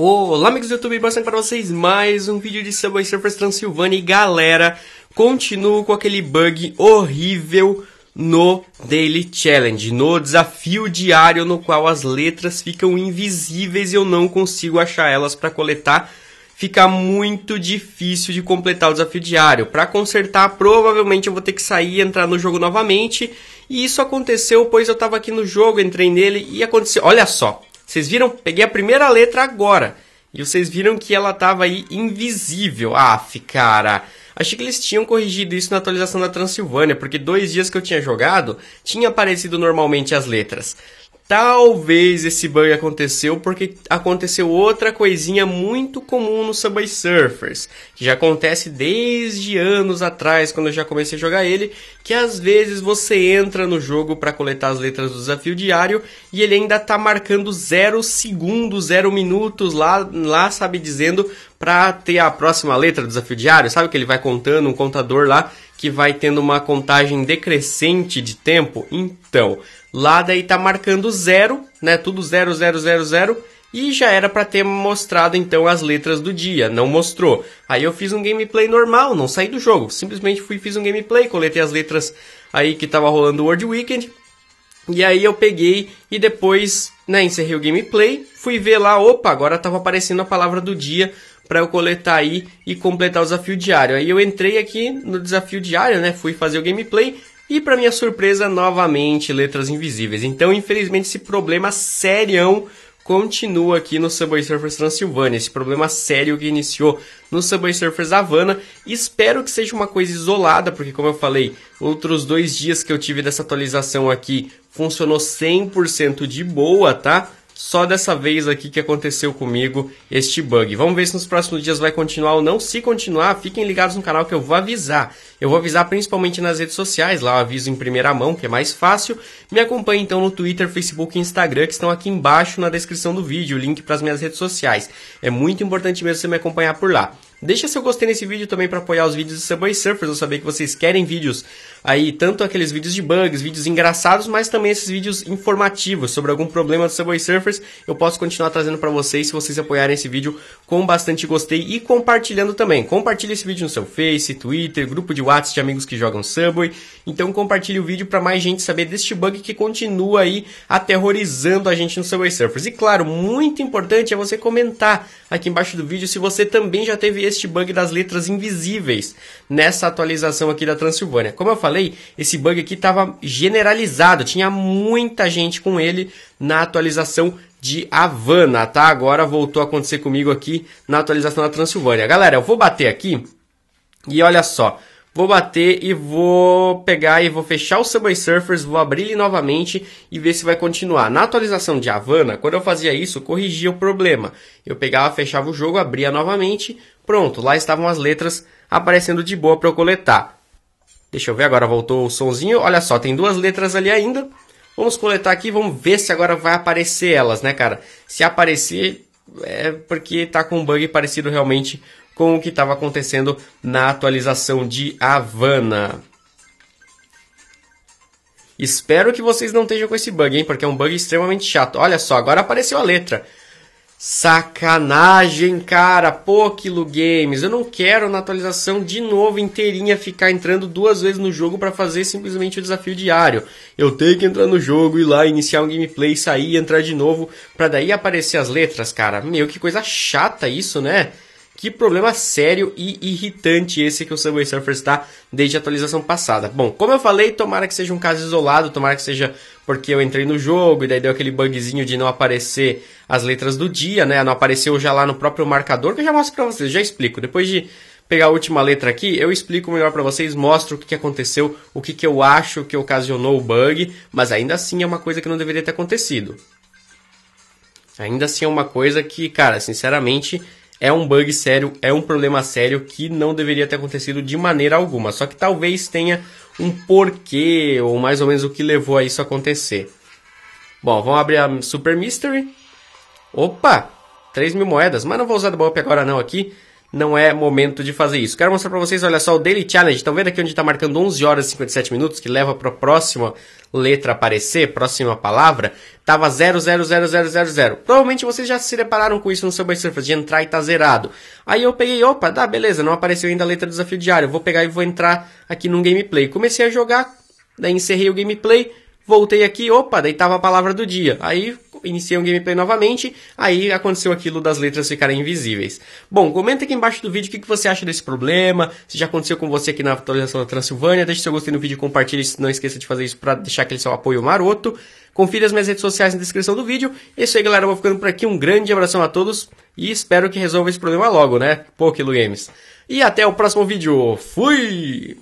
Olá amigos do YouTube, passando para vocês. Mais um vídeo de Subway Surfers Transilvânia. E galera, continuo com aquele bug horrível no Daily Challenge, no desafio diário no qual as letras ficam invisíveis e eu não consigo achar elas para coletar, fica muito difícil de completar o desafio diário. Para consertar, provavelmente eu vou ter que sair e entrar no jogo novamente, e isso aconteceu pois eu estava aqui no jogo, entrei nele e aconteceu, olha só, vocês viram? Peguei a primeira letra agora. E vocês viram que ela tava aí invisível. Aff, cara. Achei que eles tinham corrigido isso na atualização da Transilvânia, porque dois dias que eu tinha jogado, tinha aparecido normalmente as letras. Talvez esse bug aconteceu porque aconteceu outra coisinha muito comum no Subway Surfers, que já acontece desde anos atrás, quando eu já comecei a jogar ele, que às vezes você entra no jogo para coletar as letras do desafio diário e ele ainda tá marcando 0 segundos, 0 minutos lá, lá sabe, dizendo para ter a próxima letra do desafio diário, sabe que ele vai contando um contador lá que vai tendo uma contagem decrescente de tempo? Então, lá daí tá marcando zero, né? Tudo zero, zero, zero, zero. E já era para ter mostrado então as letras do dia, não mostrou. Aí eu fiz um gameplay normal, não saí do jogo, simplesmente fui fiz um gameplay, coletei as letras aí que tava rolando o World Weekend. E aí eu peguei e depois, né, encerrei o gameplay, fui ver lá, opa, agora tava aparecendo a palavra do dia para eu coletar aí e completar o desafio diário. Aí eu entrei aqui no desafio diário, né? Fui fazer o gameplay e para minha surpresa novamente letras invisíveis. Então, infelizmente esse problema serião continua aqui no Subway Surfers Transilvânia, esse problema sério que iniciou no Subway Surfers Havana. Espero que seja uma coisa isolada, porque como eu falei, outros dois dias que eu tive dessa atualização aqui funcionou 100% de boa, tá? Só dessa vez aqui que aconteceu comigo este bug. Vamos ver se nos próximos dias vai continuar ou não. Se continuar, fiquem ligados no canal que eu vou avisar. Eu vou avisar principalmente nas redes sociais, lá eu aviso em primeira mão, que é mais fácil. Me acompanhe então no Twitter, Facebook e Instagram, que estão aqui embaixo na descrição do vídeo, o link para as minhas redes sociais. É muito importante mesmo você me acompanhar por lá. Deixa seu gostei nesse vídeo também para apoiar os vídeos de Subway Surfers. Eu saber que vocês querem vídeos aí, tanto aqueles vídeos de bugs, vídeos engraçados, mas também esses vídeos informativos sobre algum problema do Subway Surfers. Eu posso continuar trazendo para vocês se vocês apoiarem esse vídeo com bastante gostei e compartilhando também. Compartilhe esse vídeo no seu Face, Twitter, grupo de WhatsApp de amigos que jogam Subway. Então compartilhe o vídeo para mais gente saber deste bug que continua aí aterrorizando a gente no Subway Surfers. E claro, muito importante é você comentar aqui embaixo do vídeo se você também já teve este bug das letras invisíveis nessa atualização aqui da Transilvânia. Como eu falei, esse bug aqui estava generalizado, tinha muita gente com ele na atualização de Havana, tá? Agora voltou a acontecer comigo aqui na atualização da Transilvânia. Galera, eu vou bater aqui e olha só, Vou bater e vou pegar e vou fechar o Subway Surfers, vou abrir ele novamente e ver se vai continuar. Na atualização de Havana, quando eu fazia isso, corrigia o problema. Eu pegava, fechava o jogo, abria novamente, pronto, lá estavam as letras aparecendo de boa para eu coletar. Deixa eu ver, agora voltou o sonzinho. Olha só, tem duas letras ali ainda. Vamos coletar aqui, vamos ver se agora vai aparecer elas, né, cara? Se aparecer, é porque tá com um bug parecido realmente com o que estava acontecendo na atualização de Havana. Espero que vocês não estejam com esse bug, hein? Porque é um bug extremamente chato. Olha só, agora apareceu a letra. Sacanagem, cara. Pô, Games. Eu não quero na atualização de novo inteirinha ficar entrando duas vezes no jogo para fazer simplesmente o desafio diário. Eu tenho que entrar no jogo, ir lá, iniciar um gameplay, sair, entrar de novo, para daí aparecer as letras, cara. Meu, que coisa chata isso, né? Que problema sério e irritante esse que o Subway Surfers está desde a atualização passada. Bom, como eu falei, tomara que seja um caso isolado, tomara que seja porque eu entrei no jogo e daí deu aquele bugzinho de não aparecer as letras do dia, né? Não apareceu já lá no próprio marcador, que eu já mostro para vocês, já explico. Depois de pegar a última letra aqui, eu explico melhor para vocês, mostro o que, que aconteceu, o que, que eu acho que ocasionou o bug, mas ainda assim é uma coisa que não deveria ter acontecido. Ainda assim é uma coisa que, cara, sinceramente, é um bug sério, é um problema sério que não deveria ter acontecido de maneira alguma. Só que talvez tenha um porquê, ou mais ou menos o que levou a isso acontecer. Bom, vamos abrir a Super Mystery. Opa! 3 mil moedas, mas não vou usar do golpe agora não aqui. Não é momento de fazer isso. Quero mostrar para vocês, olha só, o Daily Challenge. Estão vendo aqui onde está marcando 11 horas e 57 minutos, que leva para a próxima letra aparecer, próxima palavra, tava 0000000. Provavelmente vocês já se depararam com isso no Subway Surfers, de entrar e tá zerado. Aí eu peguei, opa, tá, beleza, não apareceu ainda a letra do desafio diário. Vou pegar e vou entrar aqui num gameplay. Comecei a jogar, daí encerrei o gameplay, voltei aqui, opa, daí tava a palavra do dia. Aí iniciei um gameplay novamente, aí aconteceu aquilo das letras ficarem invisíveis. Bom, comenta aqui embaixo do vídeo o que, você acha desse problema, se já aconteceu com você aqui na atualização da Transilvânia, deixe seu gostei no vídeo, compartilhe, não esqueça de fazer isso para deixar aquele seu apoio maroto. Confira as minhas redes sociais na descrição do vídeo. É isso aí, galera, eu vou ficando por aqui, um grande abração a todos e espero que resolva esse problema logo, né? Pô, Kilo Games. E até o próximo vídeo. Fui!